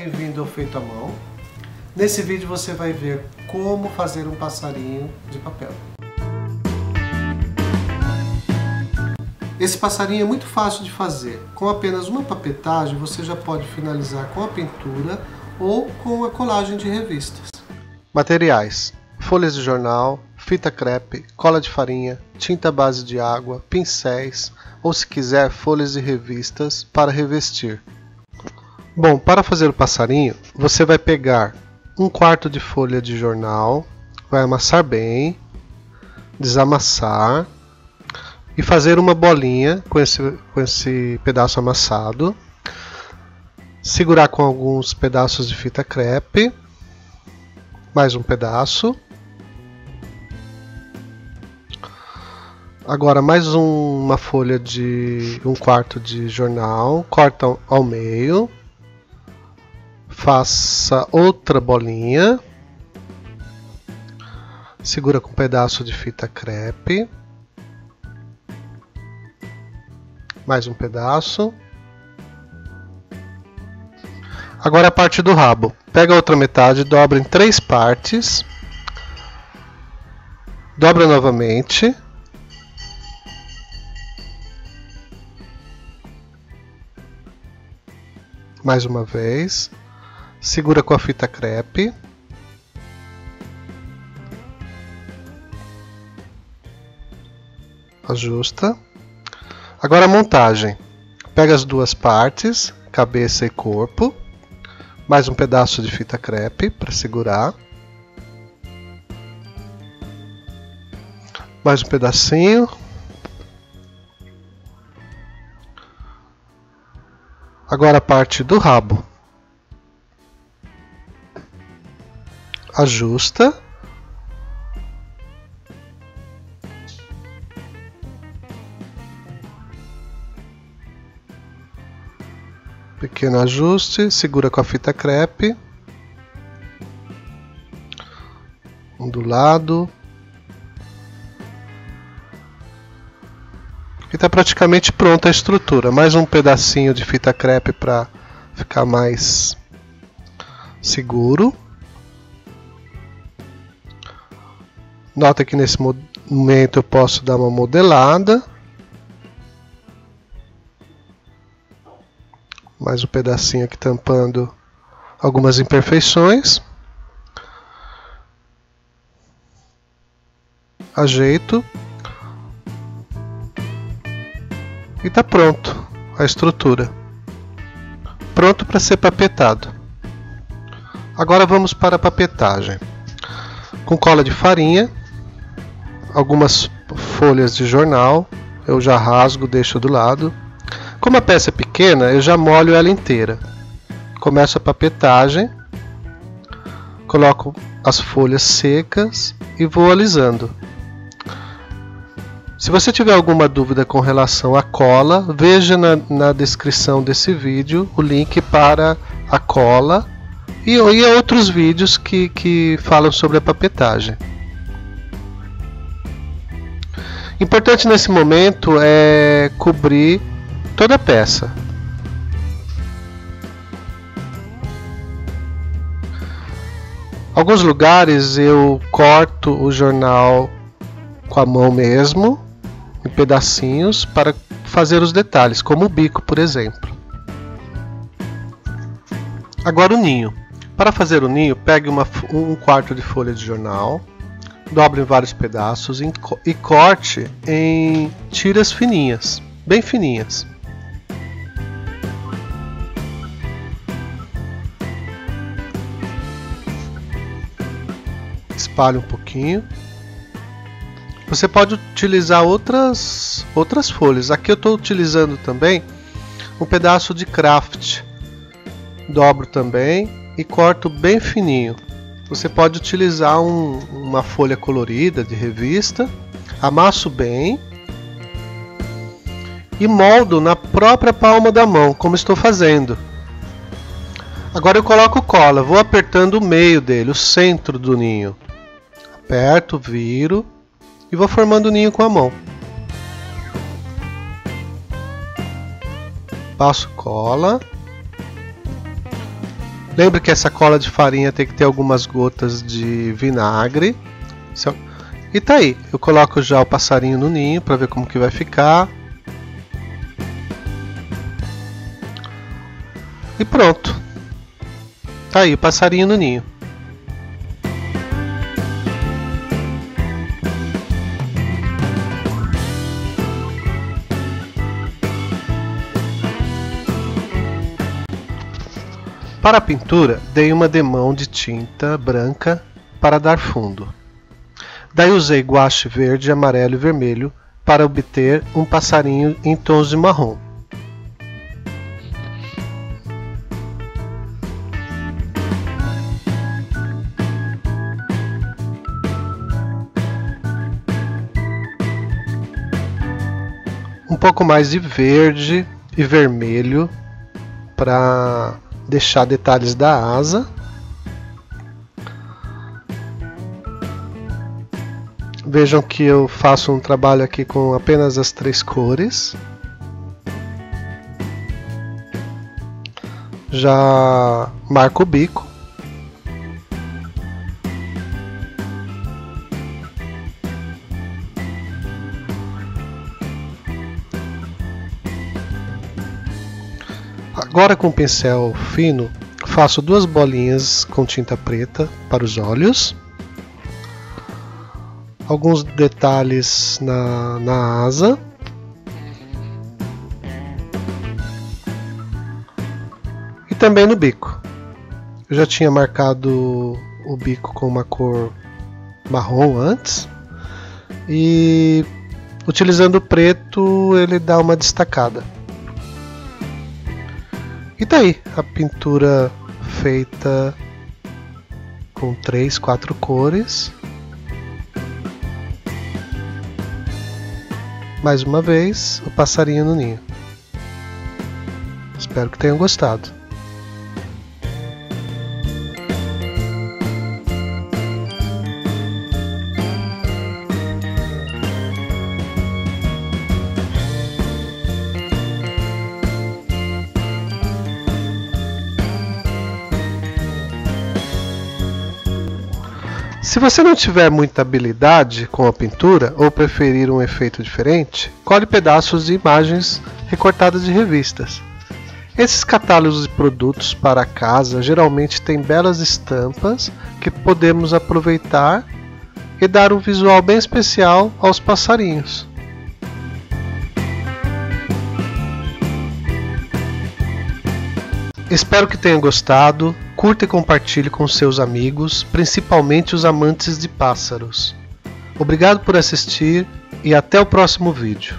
Bem-vindo ao Feito à Mão. Nesse vídeo você vai ver como fazer um passarinho de papel. Esse passarinho é muito fácil de fazer. Com apenas uma papetagem você já pode finalizar com a pintura ou com a colagem de revistas. Materiais: folhas de jornal, fita crepe, cola de farinha, tinta base de água, pincéis ou se quiser folhas de revistas para revestir. Bom, para fazer o passarinho, você vai pegar um quarto de folha de jornal, vai amassar bem, desamassar e fazer uma bolinha com esse, com esse pedaço amassado. Segurar com alguns pedaços de fita crepe, mais um pedaço. Agora mais um, uma folha de um quarto de jornal, corta ao meio faça outra bolinha, segura com um pedaço de fita crepe, mais um pedaço. Agora a parte do rabo. Pega a outra metade, dobra em três partes, dobra novamente. Mais uma vez segura com a fita crepe. Ajusta. Agora a montagem. Pega as duas partes, cabeça e corpo, mais um pedaço de fita crepe para segurar. Mais um pedacinho. Agora a parte do rabo. Ajusta. Pequeno ajuste, segura com a fita crepe. Um do lado. E está praticamente pronta a estrutura. Mais um pedacinho de fita crepe para ficar mais seguro Nota que nesse momento eu posso dar uma modelada. Mais um pedacinho aqui tampando algumas imperfeições. Ajeito. E está pronto a estrutura. Pronto para ser papetado. Agora vamos para a papetagem. Com cola de farinha, algumas folhas de jornal, eu já rasgo, deixo do lado. Como a peça é pequena, eu já molho ela inteira. Começo a papetagem, coloco as folhas secas e vou alisando. Se você tiver alguma dúvida com relação à cola, veja na, na descrição desse vídeo o link para a cola e, e outros vídeos que, que falam sobre a papetagem. Importante nesse momento é cobrir toda a peça. Alguns lugares eu corto o jornal com a mão mesmo, em pedacinhos, para fazer os detalhes, como o bico, por exemplo. Agora o ninho. Para fazer o ninho, pegue uma, um quarto de folha de jornal, dobre em vários pedaços e corte em tiras fininhas, bem fininhas. Espalhe um pouquinho. Você pode utilizar outras outras folhas. Aqui eu estou utilizando também um pedaço de craft. Dobro também e corto bem fininho. Você pode utilizar um, uma folha colorida de revista, amasso bem e moldo na própria palma da mão, como estou fazendo. Agora eu coloco cola, vou apertando o meio dele, o centro do ninho. Aperto, viro e vou formando o ninho com a mão. Passo cola Lembre que essa cola de farinha tem que ter algumas gotas de vinagre. E tá aí, eu coloco já o passarinho no ninho para ver como que vai ficar. E pronto. Tá aí o passarinho no ninho. Para a pintura, dei uma demão de tinta branca para dar fundo. Daí usei guache verde, amarelo e vermelho para obter um passarinho em tons de marrom. Um pouco mais de verde e vermelho para deixar detalhes da asa. Vejam que eu faço um trabalho aqui com apenas as três cores. Já marco o bico. Agora com o pincel fino, faço duas bolinhas com tinta preta para os olhos. Alguns detalhes na, na asa. E também no bico. Eu já tinha marcado o bico com uma cor marrom antes. E utilizando o preto ele dá uma destacada. E daí a pintura feita com três, quatro cores. Mais uma vez, o passarinho no ninho. Espero que tenham gostado. Se você não tiver muita habilidade com a pintura ou preferir um efeito diferente, colhe pedaços de imagens recortadas de revistas. Esses catálogos de produtos para casa geralmente têm belas estampas que podemos aproveitar e dar um visual bem especial aos passarinhos. Espero que tenha gostado. Curta e compartilhe com seus amigos, principalmente os amantes de pássaros. Obrigado por assistir e até o próximo vídeo.